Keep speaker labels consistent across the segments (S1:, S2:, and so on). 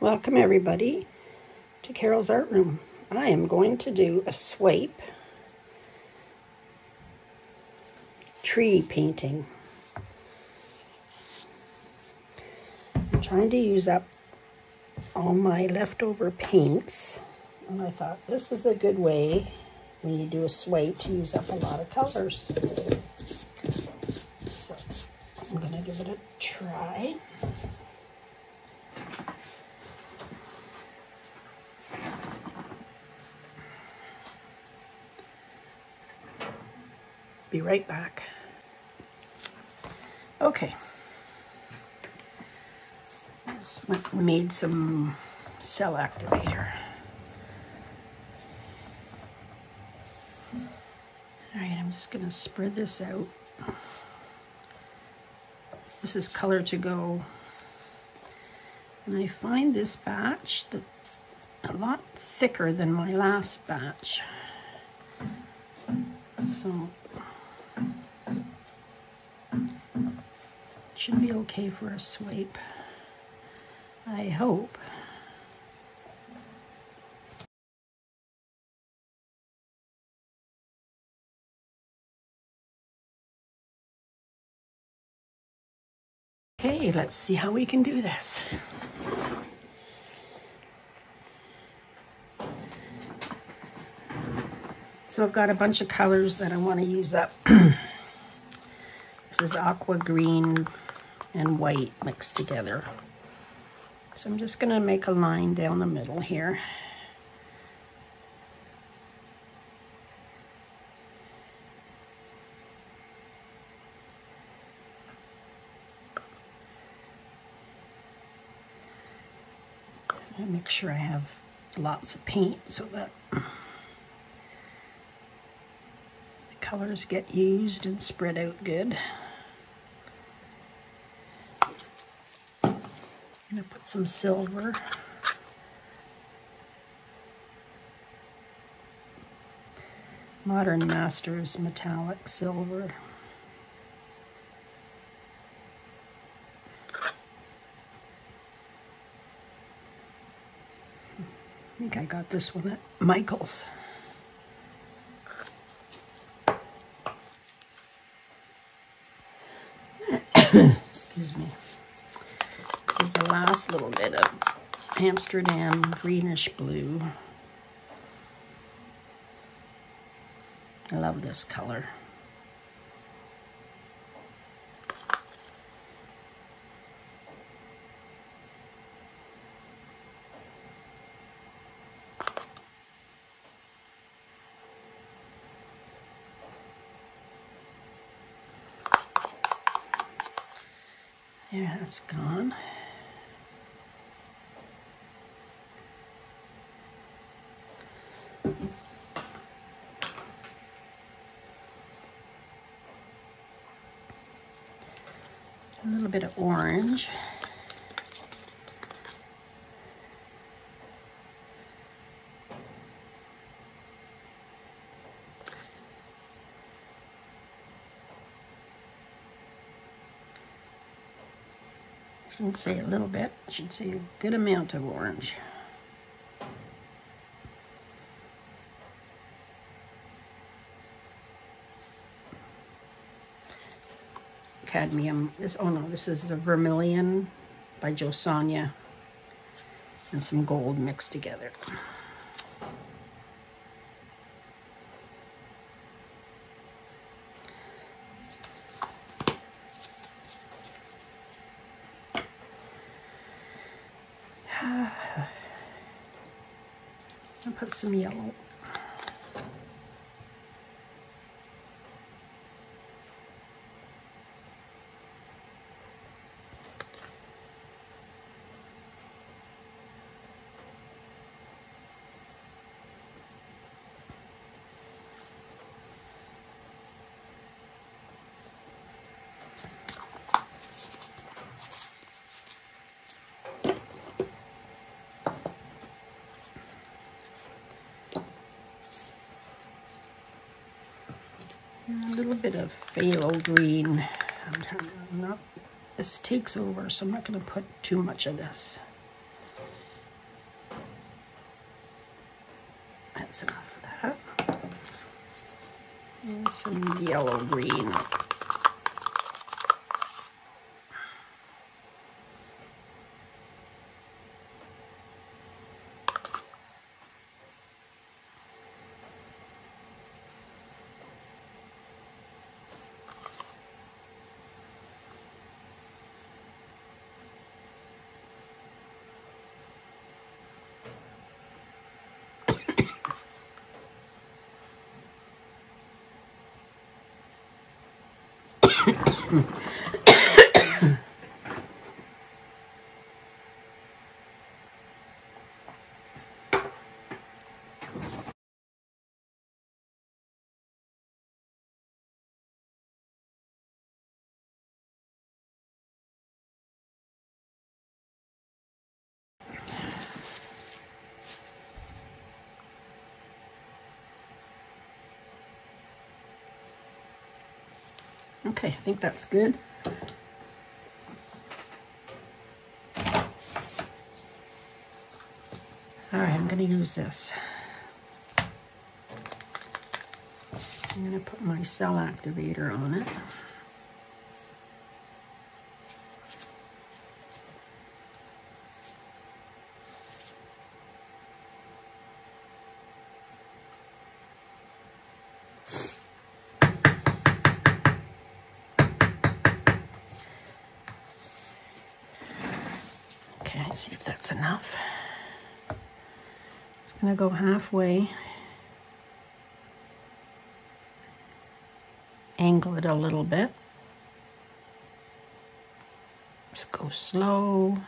S1: Welcome everybody to Carole's Art Room. I am going to do a swipe tree painting. I'm trying to use up all my leftover paints and I thought this is a good way when you do a swipe to use up a lot of colors. So I'm going to give it a try. Be right back. Okay. I just made some cell activator. All right, I'm just gonna spread this out. This is color to go. And I find this batch a lot thicker than my last batch. So should be okay for a swipe. I hope. Okay, let's see how we can do this. So I've got a bunch of colors that I want to use up. this is aqua green, and white mixed together. So I'm just going to make a line down the middle here. make sure I have lots of paint so that the colors get used and spread out good. going to put some silver. Modern Masters metallic silver. I think I got this one at Michael's. Excuse me last little bit of Amsterdam greenish blue. I love this color. Yeah, that's gone. Little bit of orange. shouldn't say a little bit, should say a good amount of orange. Cadmium. This oh no, this is a vermilion by Jo Sonja and some gold mixed together. I'll put some yellow. a little bit of phthalo green. I'm not, this takes over, so I'm not going to put too much of this. That's enough of that. And some yellow green Merci. Okay, I think that's good. All right, I'm going to use this. I'm going to put my cell activator on it. Okay, see if that's enough. Just gonna go halfway. Angle it a little bit. Just go slow.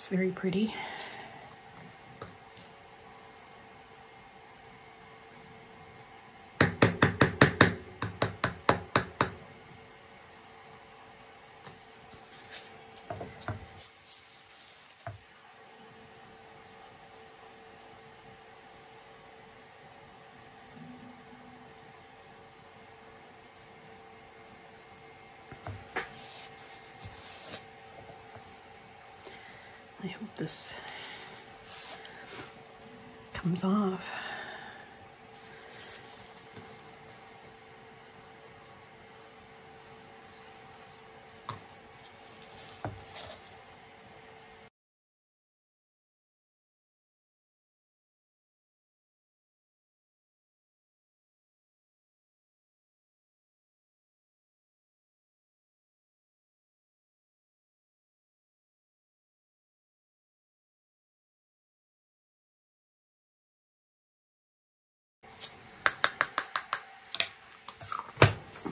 S1: That's very pretty. This comes off.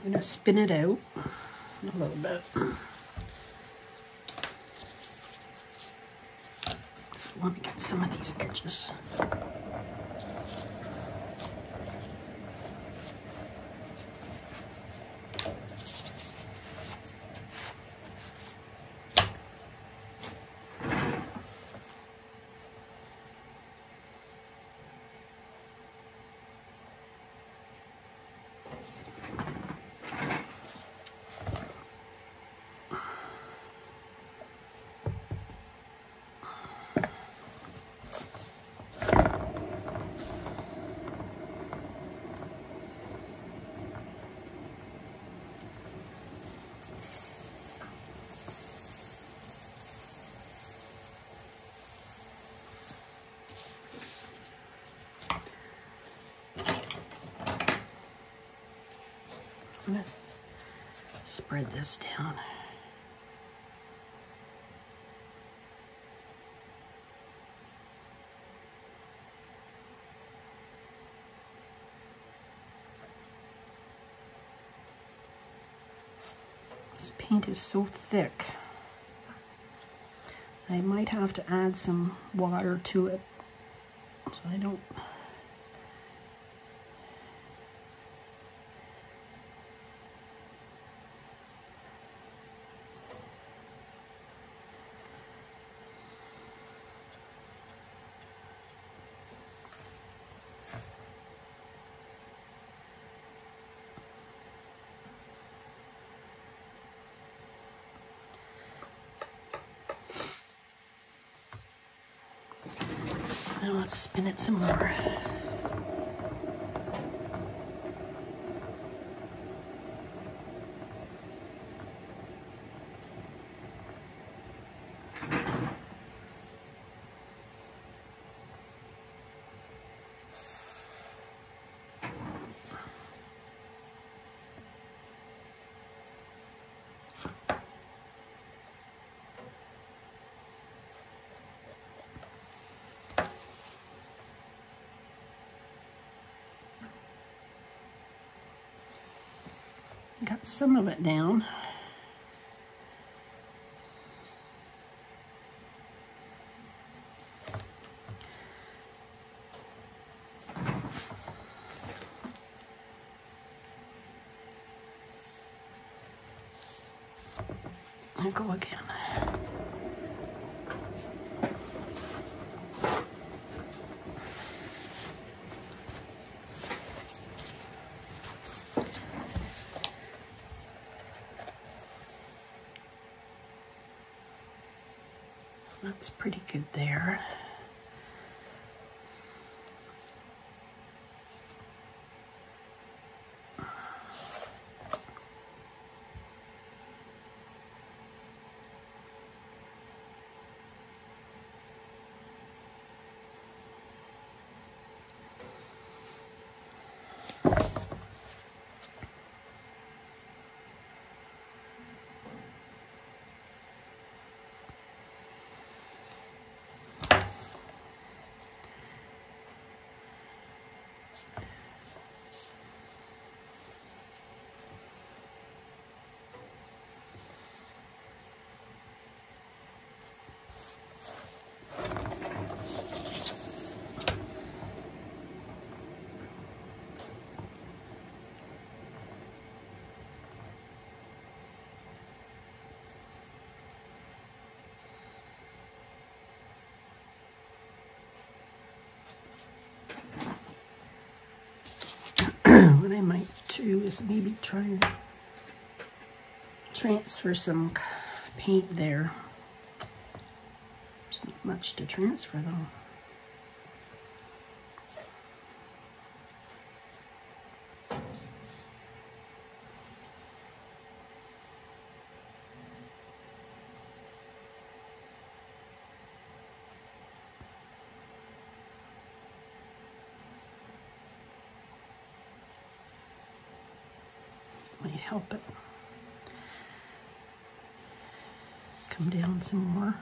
S1: I'm gonna spin it out a little bit. So let me get some of these edges. I'm gonna spread this down. This paint is so thick. I might have to add some water to it so I don't Now let's spin it some more. Got some of it down. I'll go again. That's pretty good there. what I might do is maybe try and transfer some paint there. There's not much to transfer though. Might help it come down some more.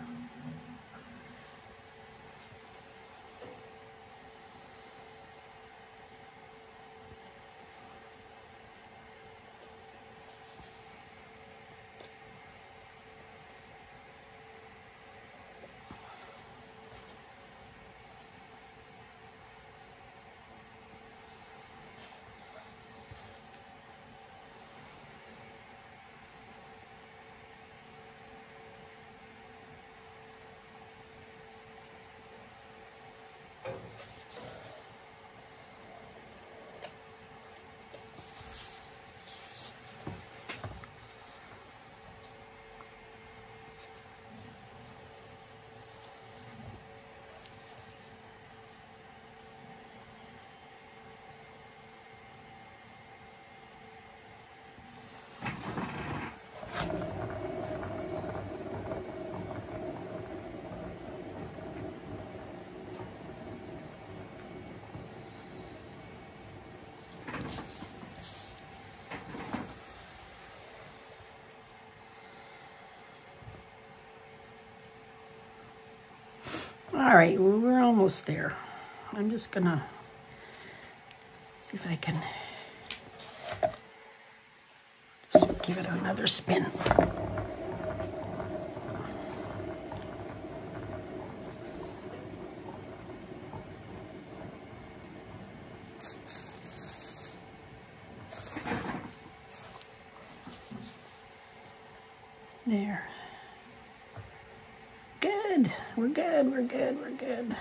S1: All right, well, we're almost there. I'm just gonna see if I can just give it another spin. There. Good. We're good. We're good. We're good.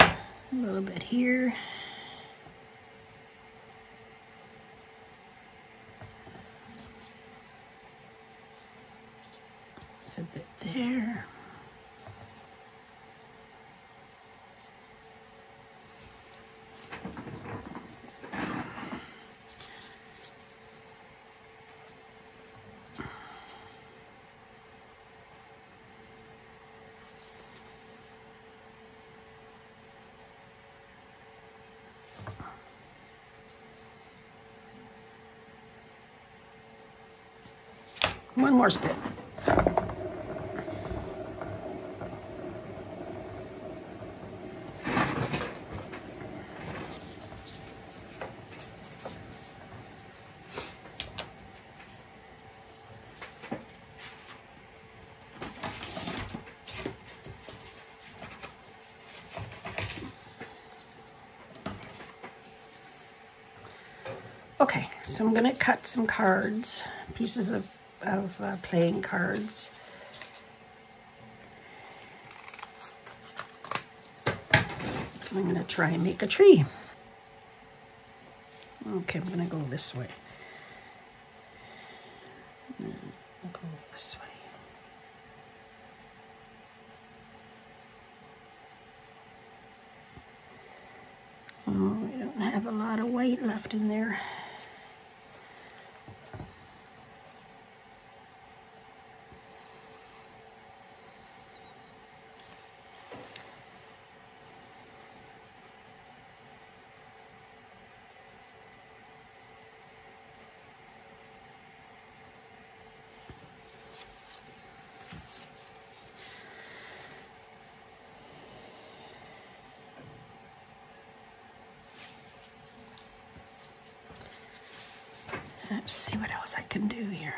S1: A little bit here. It's a bit there. One more spin. Okay, so I'm gonna cut some cards, pieces of, of uh, playing cards. I'm gonna try and make a tree. Okay, I'm gonna go this way. I'll go this way. Oh, we don't have a lot of white left in there. Let's see what else I can do here.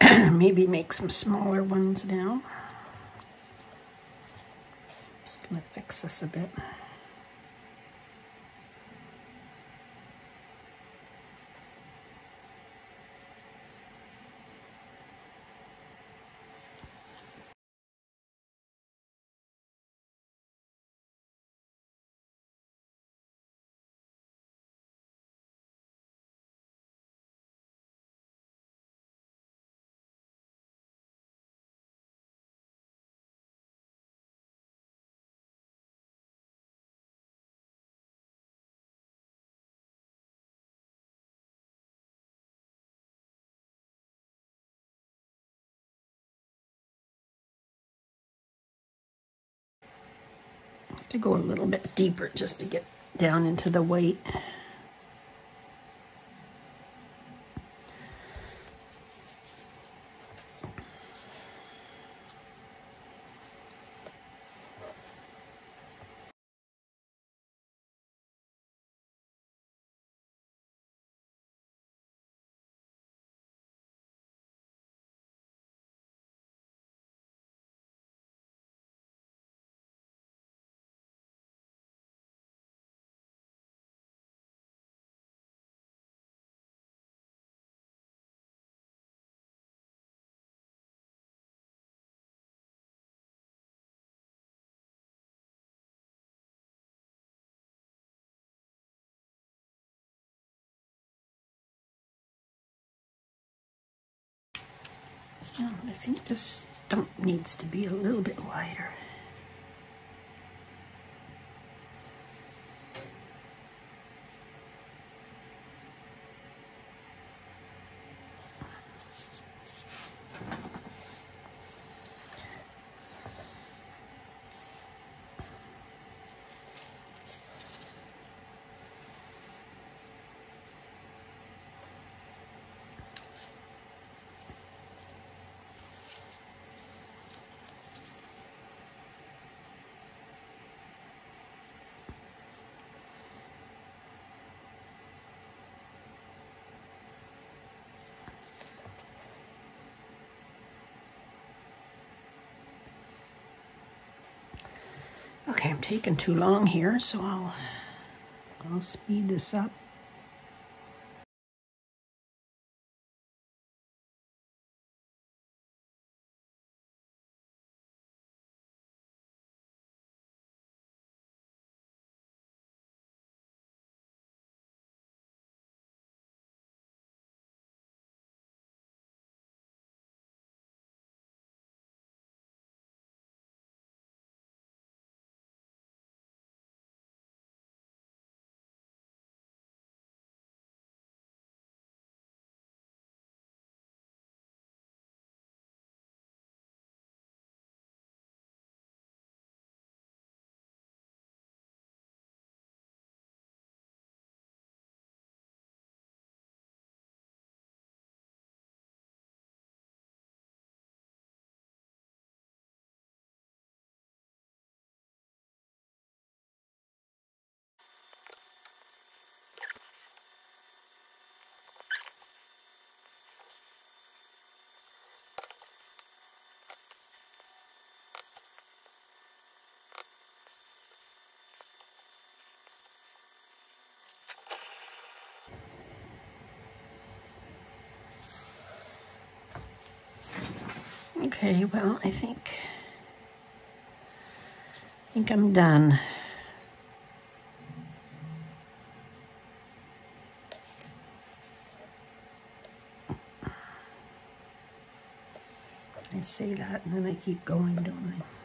S1: Maybe make some smaller ones now. I'm Just gonna fix this a bit. To go a little bit deeper just to get down into the weight. I think this stump needs to be a little bit wider. Okay, I'm taking too long here, so I'll I'll speed this up. Okay, well, I think, I think I'm done. I say that and then I keep going, don't I?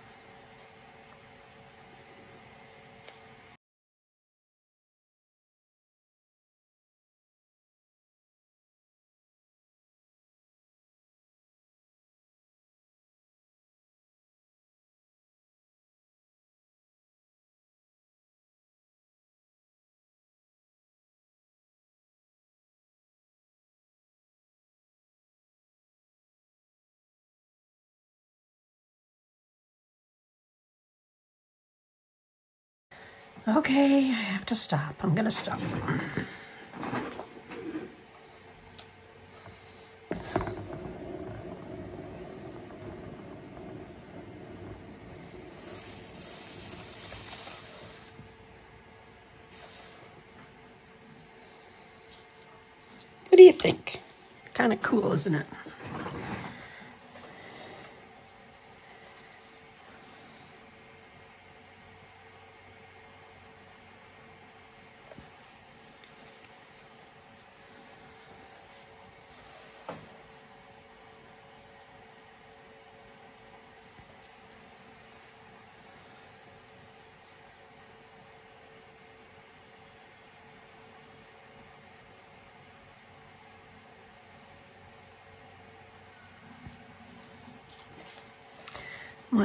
S1: Okay, I have to stop. I'm going to stop. What do you think? Kind of cool, isn't it?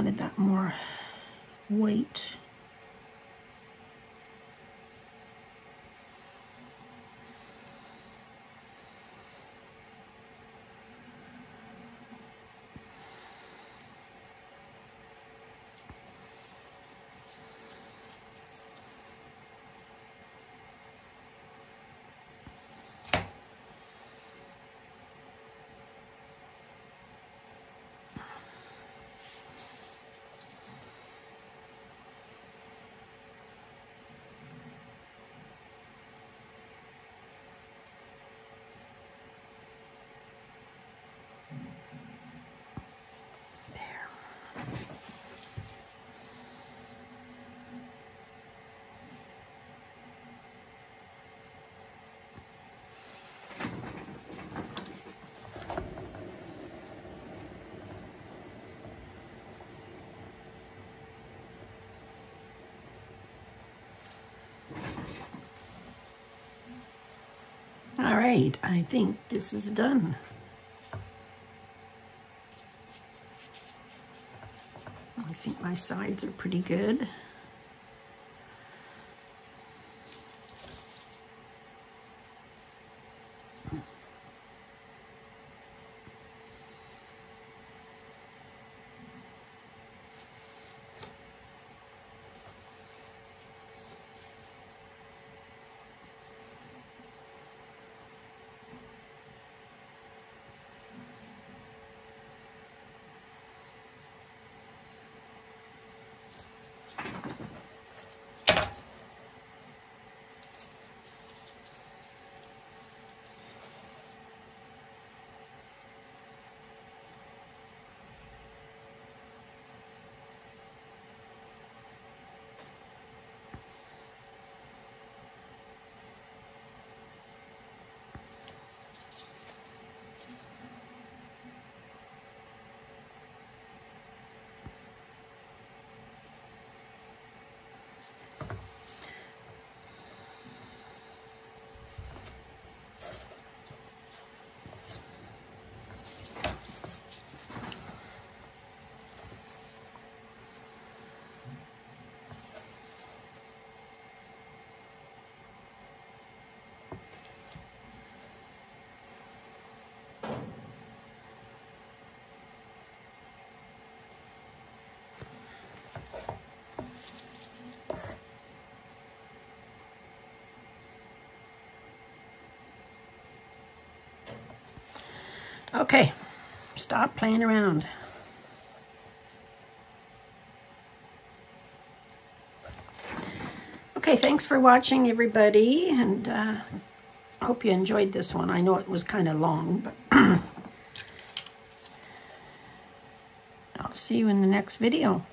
S1: Wanted that more weight. All right, I think this is done. I think my sides are pretty good. Okay, stop playing around. Okay, thanks for watching, everybody, and uh, hope you enjoyed this one. I know it was kind of long, but I'll see you in the next video.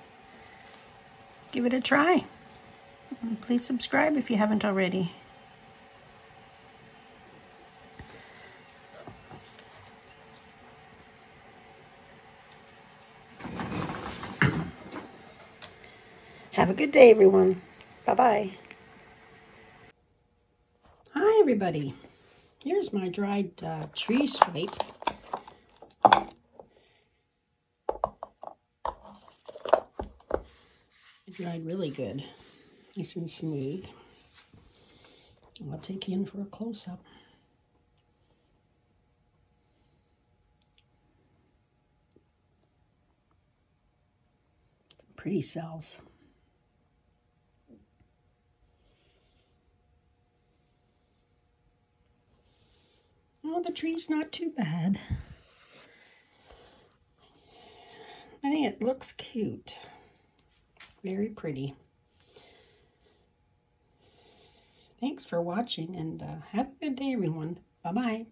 S1: Give it a try. Please subscribe if you haven't already. Have a good day, everyone. Bye-bye. Hi, everybody. Here's my dried uh, tree swipe. It dried really good. Nice and smooth. I'll take you in for a close-up. Pretty cells. The tree's not too bad. I think it looks cute. Very pretty. Thanks for watching and uh, have a good day, everyone. Bye-bye.